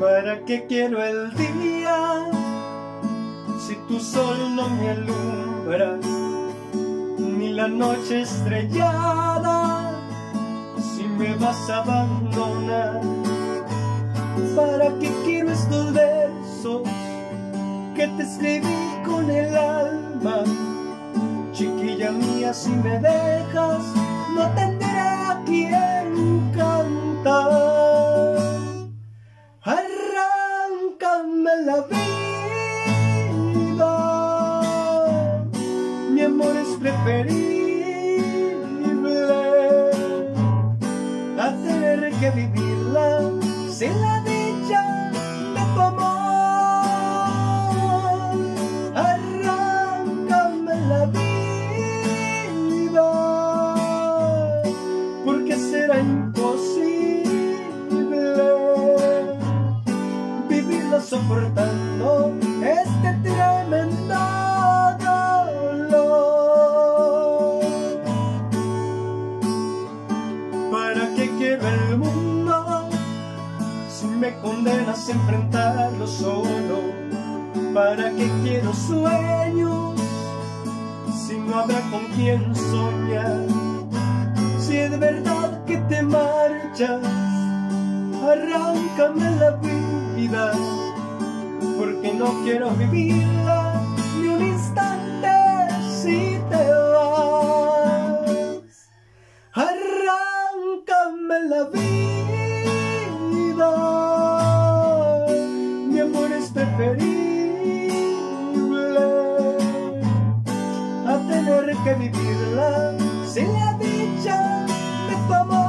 ¿Para qué quiero el día si tu sol no me alumbra? Ni la noche estrellada si me vas a abandonar. ¿Para qué quiero estos versos que te escribí con el alma? Chiquilla mía, si me dejas, preferible a tener que vivirla sin la dicha de tu amor. Arráncame la vida, porque será imposible vivirla soportando este tremendo me condenas a enfrentarlo solo? ¿Para qué quiero sueños si no habrá con quien soñar? Si es verdad que te marchas, arráncame la vida, porque no quiero vivirla vivirla sin la dicha de tu amor.